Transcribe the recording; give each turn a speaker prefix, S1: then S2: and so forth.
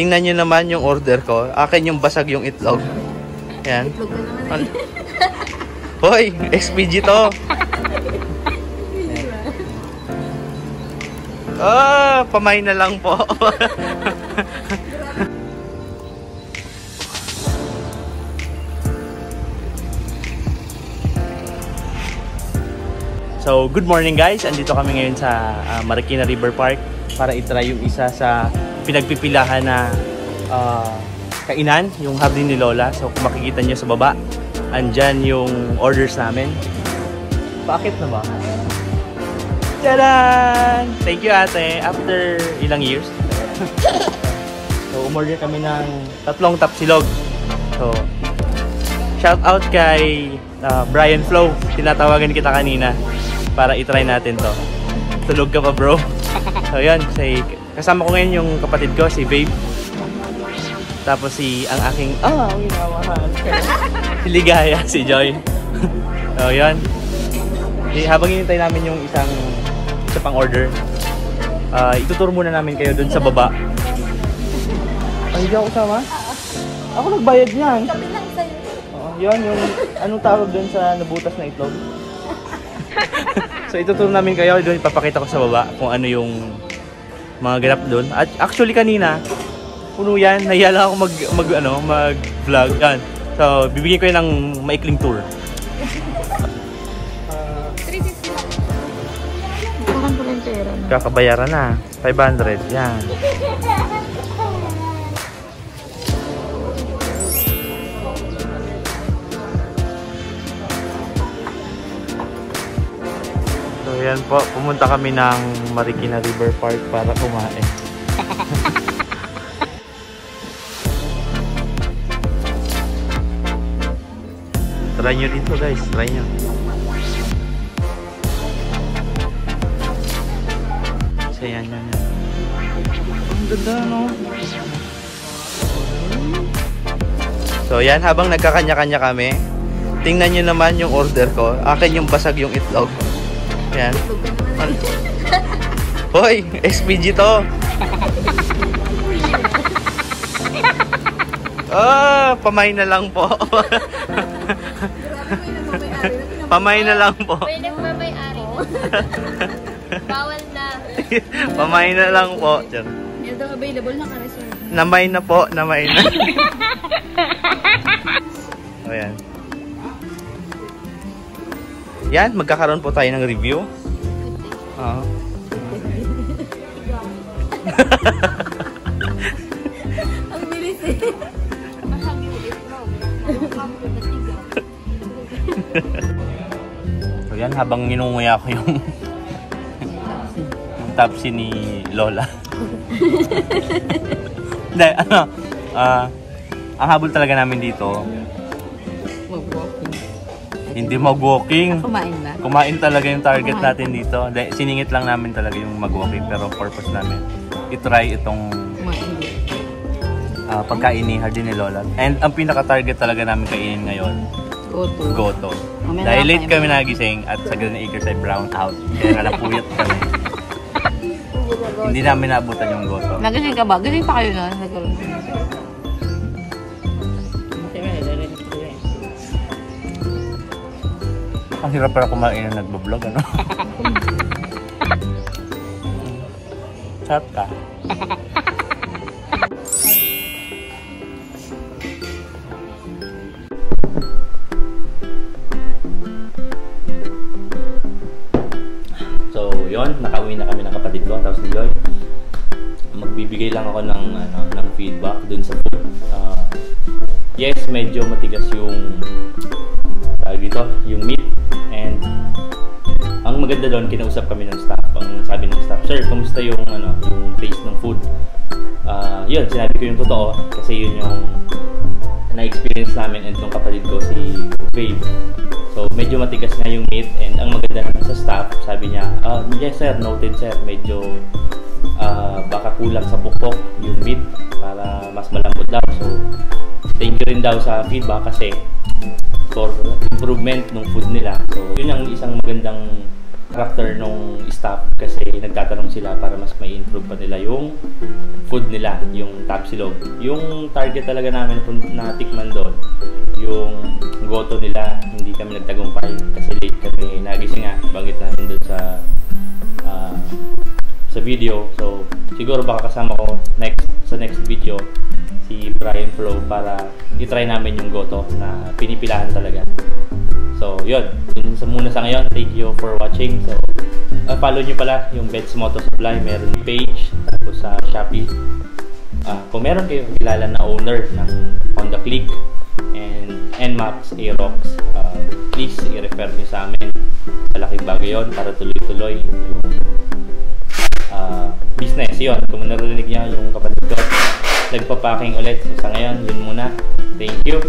S1: tingnan nyo naman yung order ko. Akin yung basag yung itlog. Yan.
S2: Itlog naman eh.
S1: Hoy, SPG to. Ah, pamay na lang po. so, good morning guys. Andito kami ngayon sa ah, Marikina River Park para itry yung isa sa pinagpipilahan na ah, kainan, yung hardin ni Lola. So, kung makikita niyo sa baba, andyan yung orders namin. Bakit na ba? Tadaan! Thank you ate. After ilang years? so, umorder kami ng tatlong tapsilog. So, shout out kay uh, Brian Flow. Tinatawagan kita kanina para itry natin to. Tulog ka pa bro. So, yun. Say, kasama ko ngayon yung kapatid ko, si Babe. Tapos si ang aking, ah, ang minamahal. si Ligaya, si Joy. so, yun. Eh, habang hinintay namin yung isang isa pang order, ah ituturo muna namin kayo dun sa baba. Ay, hindi ako sama? Ako nagbayad niyan.
S2: Kami lang sa'yo.
S1: Oo, yun, yung anong tawag dun sa nabutas na itlog. so ituturo namin kayo, doon ipapakita ko sa baba kung ano yung mga ganap doon. At actually kanina, puno yan, nahiya lang ako mag, mag, ano, mag-vlog. Yan. So, bibigyan ko yun ng maikling tour.
S2: 350 lang. Saan pala yung pera no?
S1: Kakabayaran na. 500. Yan. So yan po, pumunta kami ng Marikina River Park para kumain. try nyo dito guys, try nyo. So yan, yan, yan. Ang ganda, no? So yan, habang nagkakanya-kanya kami, tingnan nyo naman yung order ko. Akin yung basag yung itlog. Yan.
S2: Eh.
S1: Hoy, SPG to. Ah, pamay na lang po. pamay na lang po.
S2: May nagmamay-ari na. Bawal na.
S1: pamay na lang po. Diyan.
S2: Ito available na ka-reserve.
S1: Namay na po, namay na. Yan, magkakaroon po tayo ng review. Oo.
S2: Ang bilis eh.
S1: So yan, habang ninunguya ko yung yung tapsi ni Lola. Hindi, ano, ah, ang habol talaga namin dito, hindi mag-walking.
S2: Kumain na.
S1: Kumain talaga yung target natin dito. Siningit lang namin talaga yung mag-walking, pero purpose namin, itry itong
S2: Kumain
S1: ah, pagkain ni Hardin ni Lola. And ang pinaka-target talaga namin kainin ngayon,
S2: Goto.
S1: goto.
S2: Mamaya
S1: Dahil
S2: na
S1: late kami nagising at sa Grand Acres ay brown out. Kaya nalapuyat kami. Hindi namin naabutan yung goto.
S2: Nagising ka ba? Gising pa kayo nun? Nagkaroon.
S1: Ang hirap para kumain na nagbablog, ano? Chat ka. So, yon nakauwi na kami ng kapatid ko, tapos ni Joy. Magbibigay lang ako ng ano, ng feedback dun sa food. Ah, yes, medyo matigas yung tawag dito, yung meat and ang maganda doon kinausap kami ng staff. Ang sabi ng staff, "Sir, kamusta yung ano, yung taste ng food?" Ah, yun, sinabi ko yung totoo kasi yun yung na-experience namin and nung kapatid ko si Babe. So, medyo matigas nga yung meat and ang maganda naman sa staff, sabi niya, ah, yes sir, noted sir, medyo ah, baka kulang sa pukpok yung meat para mas malambot daw. So, thank you rin daw sa feedback kasi for improvement ng food nila. So, yun ang isang magandang character nung staff kasi nagtatanong sila para mas may improve pa nila yung food nila, yung tapsilog. Yung target talaga namin na tikman doon, yung goto nila, hindi kami nagtagumpay kasi late kami nagising nga, banggit namin doon sa ah, sa video. So, siguro baka kasama ko next sa next video si Brian Flo para i-try namin yung goto na pinipilahan talaga. So, yun. Yun sa muna sa ngayon. Thank you for watching. So, uh, follow nyo pala yung Beds Moto Supply. Meron page. Tapos sa Shopee. Ah, kung meron kayong kilala na owner ng Honda Click and NMAX Aerox, uh, please i-refer nyo sa amin. Malaking bagay yun para tuloy-tuloy yung ah, business. Yun, kung narinig niya yung kapatid ko, nagpa-packing ulit. So, sa ngayon, yun muna. Thank you.